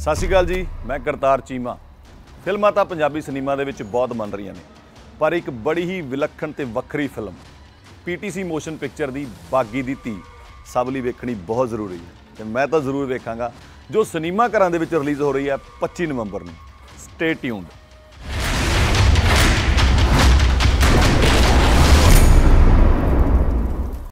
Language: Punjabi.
ਸਤਿ ਸ਼੍ਰੀ ਅਕਾਲ ਜੀ, ਮੈਂ ਕਰਤਾਰ ਚੀਮਾ। ਫਿਲਮਾਂ ਤਾਂ ਪੰਜਾਬੀ ਸਿਨੇਮਾ ਦੇ ਵਿੱਚ ਬਹੁਤ ਬਣ ਰਹੀਆਂ ਨੇ, ਪਰ ਇੱਕ ਬੜੀ ਹੀ ਵਿਲੱਖਣ ਤੇ ਵੱਖਰੀ ਫਿਲਮ ਪੀਟੀਸੀ ਮੋਸ਼ਨ ਪਿਕਚਰ ਦੀ ਬਾਗੀ ਦੀ ਧੀ, ਸਭ ਲਈ ਵੇਖਣੀ ਬਹੁਤ ਜ਼ਰੂਰੀ ਹੈ। ਤੇ ਮੈਂ ਤਾਂ ਜ਼ਰੂਰ ਵੇਖਾਂਗਾ, ਜੋ ਸਿਨੇਮਾ ਘਰਾਂ ਦੇ ਵਿੱਚ ਰਿਲੀਜ਼ ਹੋ ਰਹੀ ਹੈ 25 ਨਵੰਬਰ ਨੂੰ। Stay tuned